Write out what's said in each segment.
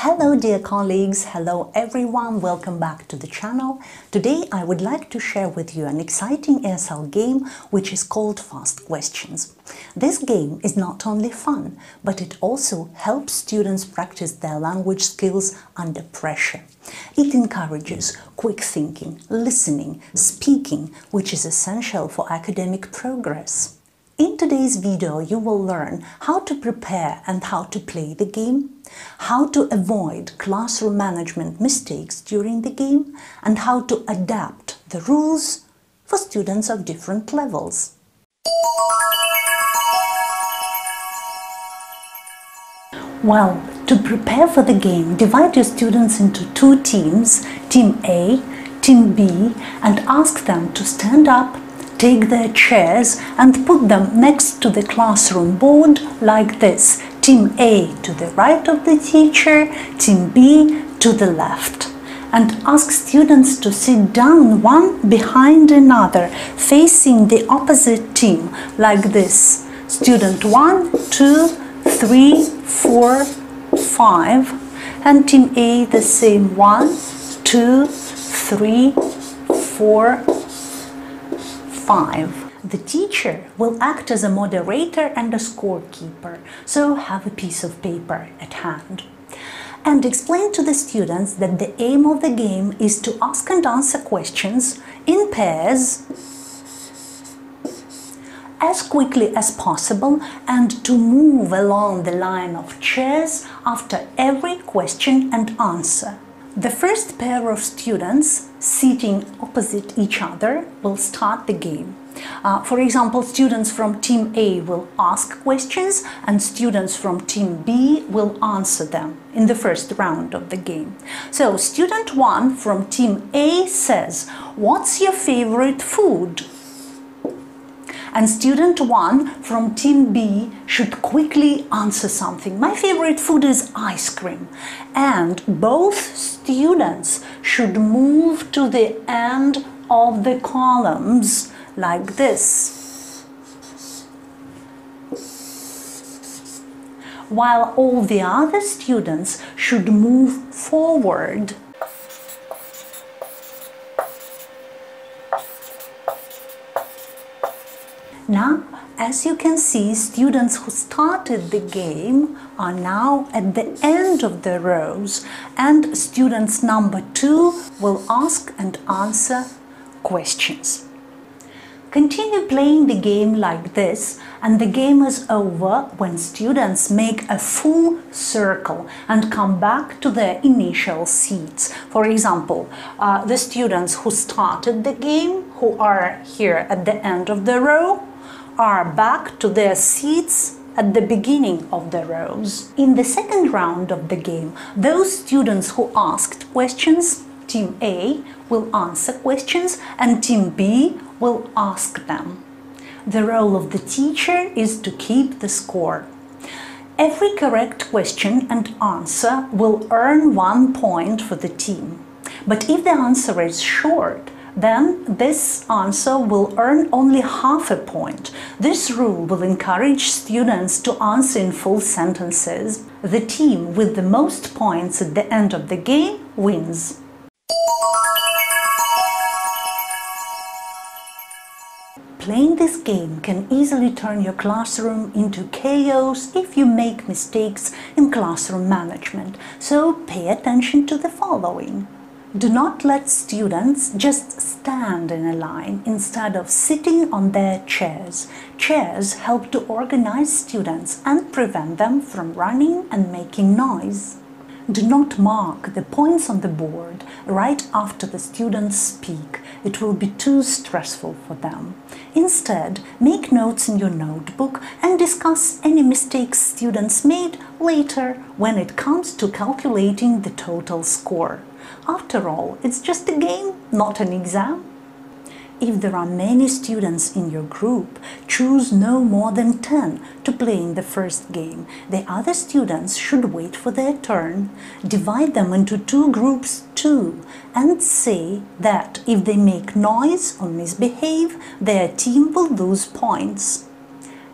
Hello dear colleagues, hello everyone, welcome back to the channel. Today I would like to share with you an exciting ESL game which is called Fast Questions. This game is not only fun, but it also helps students practice their language skills under pressure. It encourages quick thinking, listening, speaking, which is essential for academic progress. In today's video, you will learn how to prepare and how to play the game, how to avoid classroom management mistakes during the game, and how to adapt the rules for students of different levels. Well, to prepare for the game, divide your students into two teams, Team A, Team B, and ask them to stand up take their chairs and put them next to the classroom board like this. Team A to the right of the teacher, Team B to the left. And ask students to sit down one behind another, facing the opposite team, like this. Student 1, 2, 3, 4, 5. And Team A the same 1, 2, 3, 4, 5. The teacher will act as a moderator and a scorekeeper, so have a piece of paper at hand. And explain to the students that the aim of the game is to ask and answer questions in pairs as quickly as possible and to move along the line of chairs after every question and answer. The first pair of students sitting opposite each other will start the game. Uh, for example, students from Team A will ask questions and students from Team B will answer them in the first round of the game. So, student 1 from Team A says, What's your favorite food? And student 1 from team B should quickly answer something. My favorite food is ice cream. And both students should move to the end of the columns like this. While all the other students should move forward Now, as you can see, students who started the game are now at the end of the rows and students number two will ask and answer questions. Continue playing the game like this and the game is over when students make a full circle and come back to their initial seats. For example, uh, the students who started the game, who are here at the end of the row, are back to their seats at the beginning of the rows. In the second round of the game, those students who asked questions, Team A will answer questions and Team B will ask them. The role of the teacher is to keep the score. Every correct question and answer will earn one point for the team. But if the answer is short, then this answer will earn only half a point. This rule will encourage students to answer in full sentences. The team with the most points at the end of the game wins. Playing this game can easily turn your classroom into chaos if you make mistakes in classroom management, so pay attention to the following. Do not let students just stand in a line instead of sitting on their chairs. Chairs help to organize students and prevent them from running and making noise. Do not mark the points on the board right after the students speak. It will be too stressful for them. Instead, make notes in your notebook and discuss any mistakes students made later when it comes to calculating the total score. After all, it's just a game, not an exam. If there are many students in your group, choose no more than 10 to play in the first game. The other students should wait for their turn. Divide them into two groups too and say that if they make noise or misbehave, their team will lose points.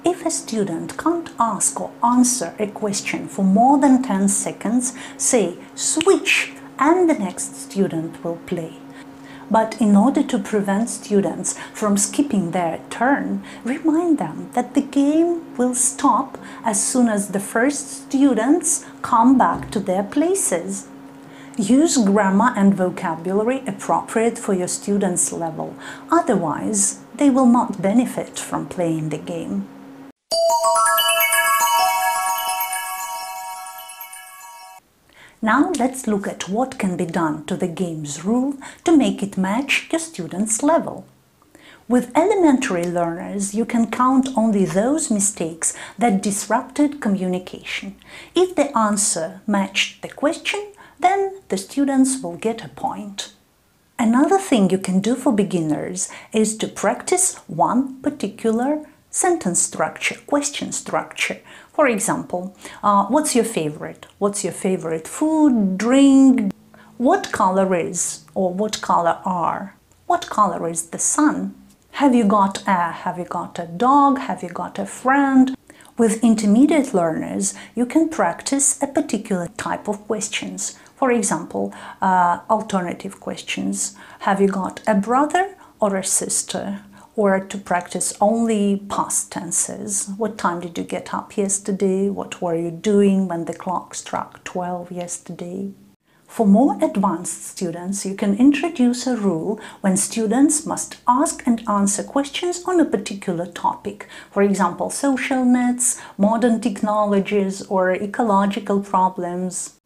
If a student can't ask or answer a question for more than 10 seconds, say switch and the next student will play. But in order to prevent students from skipping their turn, remind them that the game will stop as soon as the first students come back to their places. Use grammar and vocabulary appropriate for your students' level, otherwise they will not benefit from playing the game. Now let's look at what can be done to the game's rule to make it match your student's level. With elementary learners, you can count only those mistakes that disrupted communication. If the answer matched the question, then the students will get a point. Another thing you can do for beginners is to practice one particular sentence structure, question structure. For example, uh, what's your favorite? What's your favorite food, drink? What color is or what color are? What color is the sun? Have you got a have you got a dog? Have you got a friend? With intermediate learners, you can practice a particular type of questions. For example, uh, alternative questions. Have you got a brother or a sister? Or to practice only past tenses. What time did you get up yesterday? What were you doing when the clock struck 12 yesterday? For more advanced students, you can introduce a rule when students must ask and answer questions on a particular topic. For example, social nets, modern technologies, or ecological problems.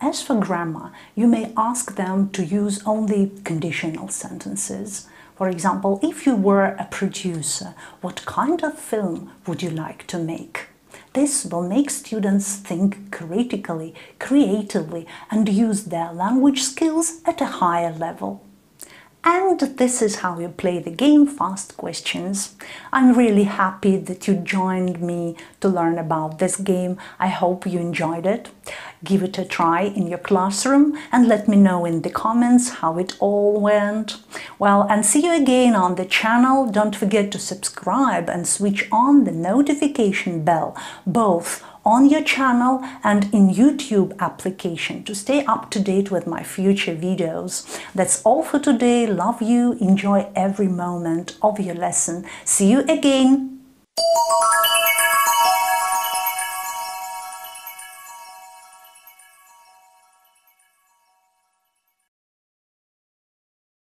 As for grammar, you may ask them to use only conditional sentences. For example, if you were a producer, what kind of film would you like to make? This will make students think critically, creatively, and use their language skills at a higher level. And this is how you play the game Fast Questions. I'm really happy that you joined me to learn about this game. I hope you enjoyed it. Give it a try in your classroom and let me know in the comments how it all went. Well, and see you again on the channel. Don't forget to subscribe and switch on the notification bell, both on your channel and in YouTube application to stay up to date with my future videos. That's all for today. Love you. Enjoy every moment of your lesson. See you again.